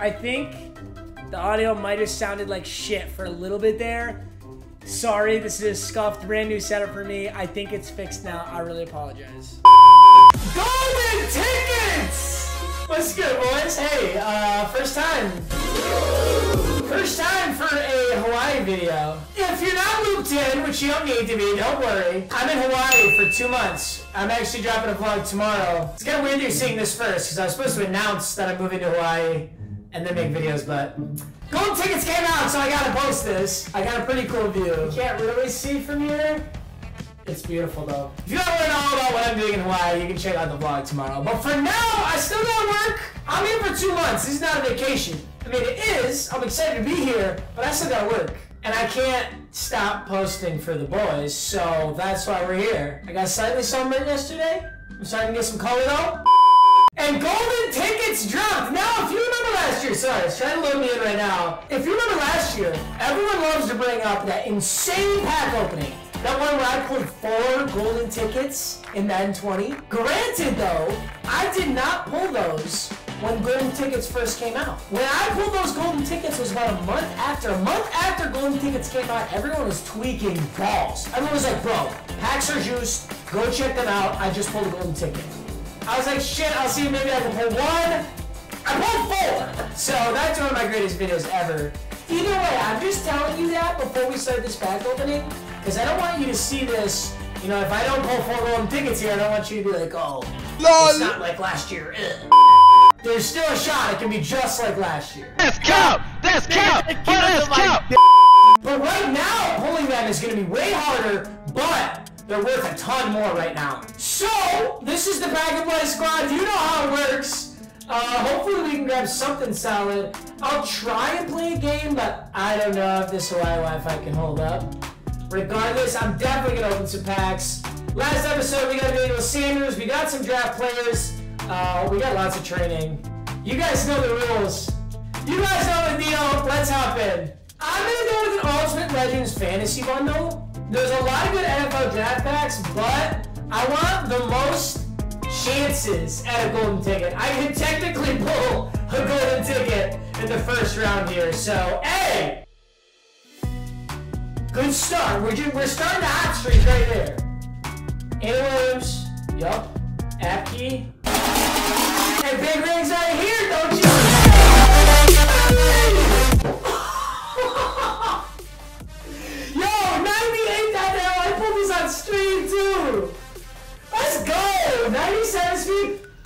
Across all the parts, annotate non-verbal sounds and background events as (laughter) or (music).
I think the audio might have sounded like shit for a little bit there. Sorry, this is a scuffed brand new setup for me. I think it's fixed now. I really apologize. Golden tickets! What's good, boys? Hey, uh, first time. First time for a Hawaii video. If you're not looped in, which you don't need to be, don't worry. I'm in Hawaii for two months. I'm actually dropping a vlog tomorrow. It's kind of weird you're seeing this first, because I was supposed to announce that I'm moving to Hawaii and then make videos, but golden tickets came out, so I gotta post this. I got a pretty cool view. You can't really see from here. It's beautiful though. If you want to learn all about what I'm doing in Hawaii, you can check out the vlog tomorrow. But for now, I still gotta work. I'm here for two months. This is not a vacation. I mean, it is. I'm excited to be here, but I still gotta work. And I can't stop posting for the boys, so that's why we're here. I got slightly sunburned yesterday. I'm starting to get some color though. And golden tickets dropped. Now, if you remember last year, sorry, it's trying to load me in right now. If you remember last year, everyone loves to bring up that insane pack opening. That one where I pulled four golden tickets in Madden 20. Granted, though, I did not pull those when golden tickets first came out. When I pulled those golden tickets was about a month after. A month after golden tickets came out, everyone was tweaking balls. Everyone was like, bro, packs are juiced. Go check them out. I just pulled a golden ticket. I was like, shit, I'll see maybe I can pull one. I pulled four. So that's one of my greatest videos ever. Either way, I'm just telling you that before we start this pack opening, because I don't want you to see this. You know, if I don't pull four golden tickets here, I don't want you to be like, oh, no, it's not like last year. Ugh. There's still a shot. It can be just like last year. Let's go! Let's go! But right now, pulling them is going to be way harder, but they're worth a ton more right now. So, this is the Pack and Play Squad. You know how it works. Uh, hopefully we can grab something solid. I'll try and play a game, but I don't know if this Hawaii Wi-Fi can hold up. Regardless, I'm definitely to open some packs. Last episode, we got Emmanuel Sanders. We got some draft players. Uh, we got lots of training. You guys know the rules. You guys know the deal. Let's hop in. I'm to go with an Ultimate Legends Fantasy Bundle. There's a lot of good NFL draft packs, but I want the most chances at a golden ticket. I can technically pull a golden ticket in the first round here. So, hey! Good start. We're, just, we're starting the hot streak right there. Andy Williams. Yup. Apke. And big rings right here, don't you?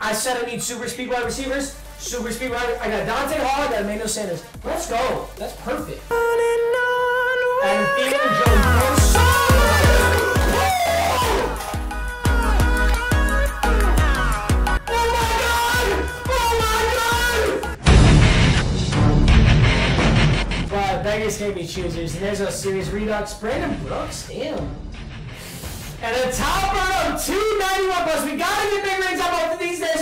I said I need super speed wide receivers. Super speed wide. I got Dante Hall. I got Emmanuel Sanders. Let's go. That's perfect. And Thielen Jones. Oh my god! Oh my god! But beggars can't be choosers. And there's a series redux. Brandon Brooks, damn. And a topper of 291 plus. We gotta get big rings on both of these. First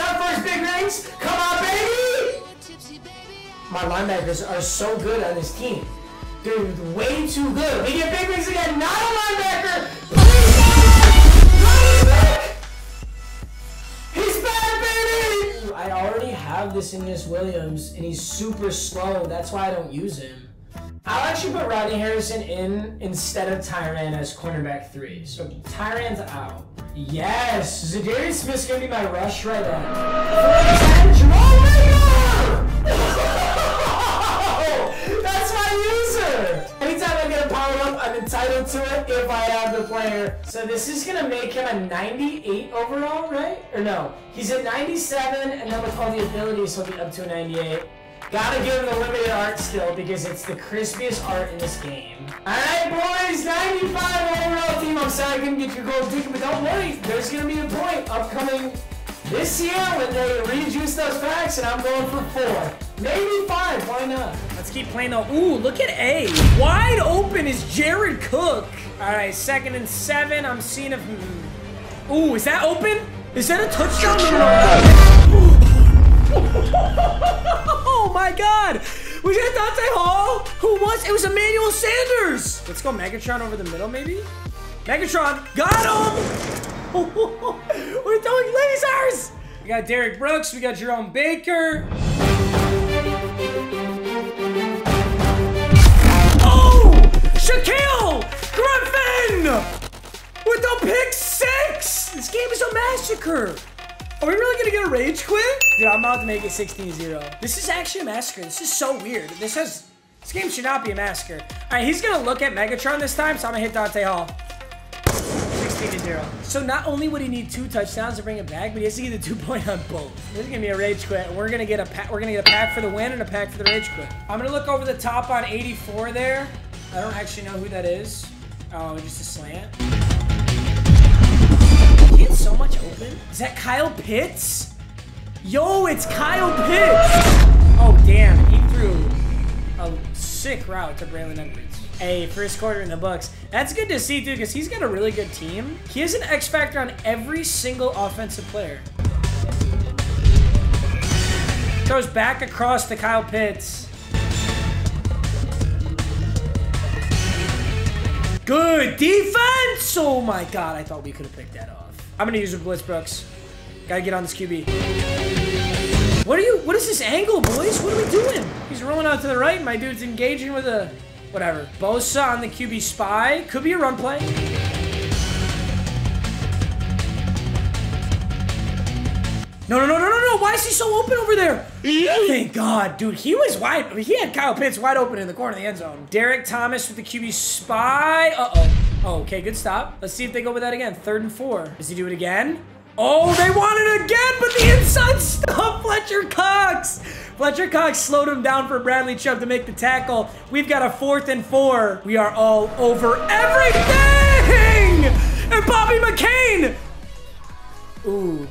Come on, baby! My linebackers are so good on this team. Dude, way too good. We get big rings again. Not a linebacker. Please back. He's back, baby! I already have this in this Williams, and he's super slow. That's why I don't use him. I'll actually put Rodney Harrison in instead of Tyrann as cornerback three. So Tyrann's out. Yes! Za'Darius Smith's gonna be my rush right now. (laughs) That's my user! Anytime I get a power up, I'm entitled to it if I have the player. So this is gonna make him a 98 overall, right? Or no, he's at 97, and then with all the abilities, he'll be up to a 98. Gotta give him the limited art still because it's the crispiest art in this game. Alright, boys, 95 overall team. I'm sorry I couldn't get your gold ticket, but don't worry, there's gonna be a point upcoming this year when they rejuice those packs, and I'm going for four. Maybe five, why not? Let's keep playing though. Ooh, look at A. Wide open is Jared Cook. Alright, second and seven. I'm seeing if. Ooh, is that open? Is that a touchdown? Oh my god! Was that Dante Hall? Who was? It was Emmanuel Sanders! Let's go Megatron over the middle, maybe? Megatron! Got him! (laughs) We're throwing lasers! We got Derrick Brooks, we got Jerome Baker. Oh! Shaquill Griffin! With the pick six! This game is a massacre. Gonna rage quit? Dude, I'm about to make it 16-0. This is actually a massacre. This is so weird. This has this game should not be a massacre. All right, he's gonna look at Megatron this time, so I'm gonna hit Dante Hall. 16 0. So not only would he need two touchdowns to bring it back, but he has to get the two point on both. This is gonna be a rage quit. We're gonna get a pack. We're gonna get a pack for the win and a pack for the rage quit. I'm gonna look over the top on 84 there. I don't actually know who that is. Oh, just a slant. He had so much open. Is that Kyle Pitts? Yo, it's Kyle Pitts. Oh damn, he threw a sick route to Braylon Edwards. Hey, first quarter in the books. That's good to see, too, because he's got a really good team. He has an X factor on every single offensive player. Throws back across to Kyle Pitts. Good defense! Oh my god, I thought we could have picked that off. I'm gonna use a blitz, Brooks. Gotta get on this QB. What are you? What is this angle, boys? What are we doing? He's rolling out to the right. My dude's engaging with a whatever. Bosa on the QB spy. Could be a run play. No, no, no, no, no, no. Why is he so open over there? (laughs) Thank God, dude. He was wide. I mean, he had Kyle Pitts wide open in the corner of the end zone. Derrick Thomas with the QB spy. Uh-oh. Oh, okay, good stop. Let's see if they go with that again. Third and four. Does he do it again? Oh, they want it again, but the inside stop, (laughs) Fletcher Cox. Fletcher Cox slowed him down for Bradley Chubb to make the tackle. We've got a fourth and four. We are all over everything! And Bobby McCain! Ooh.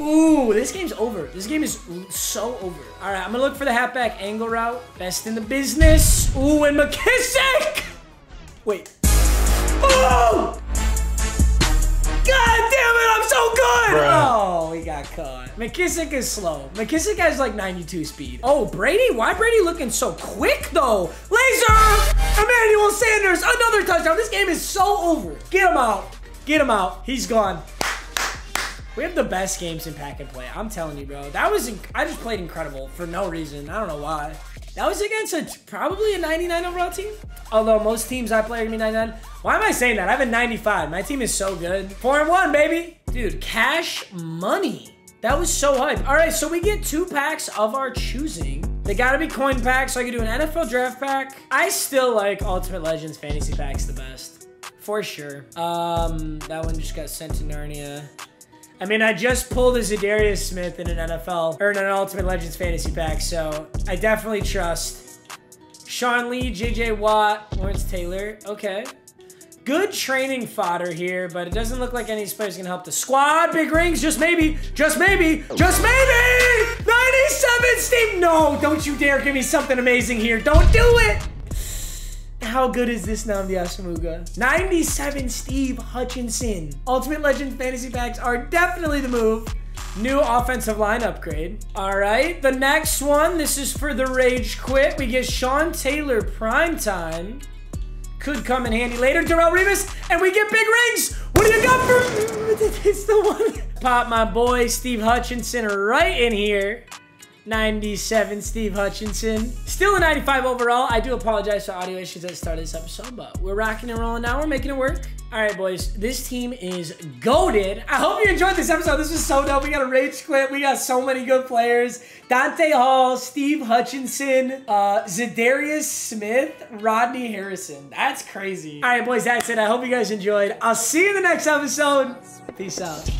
Ooh, this game's over. This game is so over. All right, I'm gonna look for the halfback angle route. Best in the business. Ooh, and McKissic! Wait. Oh! Got caught. McKissic is slow. McKissic has like 92 speed. Oh, Brady? Why Brady looking so quick though? Laser! Emmanuel Sanders, another touchdown. This game is so over. Get him out. Get him out. He's gone. We have the best games in pack and play. I'm telling you, bro. That was, I just played incredible for no reason. I don't know why. That was against a, probably a 99 overall team. Although most teams I play are gonna be 99. Why am I saying that? I have a 95. My team is so good. Four and one, baby. Dude, cash money. That was so hype. All right, so we get two packs of our choosing. They gotta be coin packs, so I can do an NFL draft pack. I still like Ultimate Legends fantasy packs the best. For sure. Um, that one just got sent to Narnia. I mean, I just pulled a Za'Darius Smith in an NFL or in an Ultimate Legends fantasy pack, so I definitely trust Sean Lee, JJ Watt, Lawrence Taylor. Okay. Good training fodder here, but it doesn't look like any players can help the squad. Big rings, just maybe, just maybe, just maybe! 97, Steve! No, don't you dare give me something amazing here. Don't do it! How good is this Nnamdi Asomugha? 97 Steve Hutchinson. Ultimate Legend fantasy packs are definitely the move. New offensive line upgrade. All right, the next one, this is for the Rage Quit. We get Sean Taylor prime time. Could come in handy later. Darrelle Revis, and we get big rings. What do you got for? (laughs) It's the one. Pop my boy Steve Hutchinson right in here. 97 Steve Hutchinson. Still a 95 overall. I do apologize for audio issues at the start of this episode, but we're rocking and rolling now. We're making it work. All right, boys. This team is goaded. I hope you enjoyed this episode. This was so dope. We got a rage quit. We got so many good players. Dante Hall, Steve Hutchinson, uh, Za'Darius Smith, Rodney Harrison. That's crazy. All right, boys. That's it. I hope you guys enjoyed. I'll see you in the next episode. Peace out.